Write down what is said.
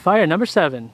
Fire number seven.